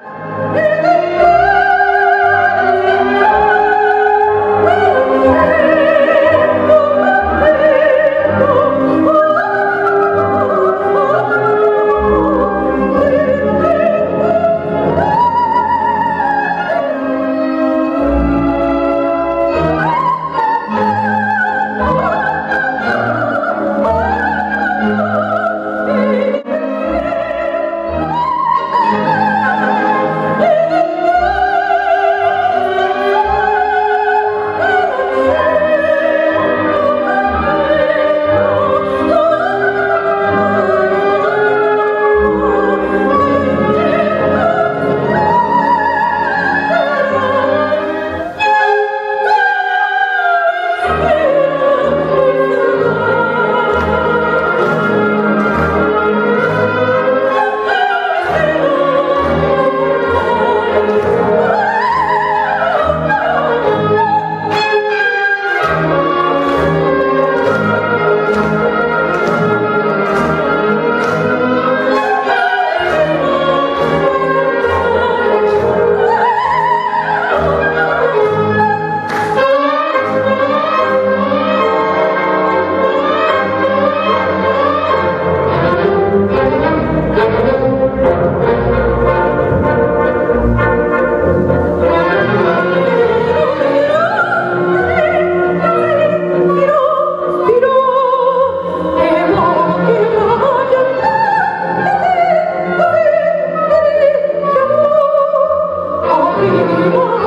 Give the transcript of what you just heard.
you dove mare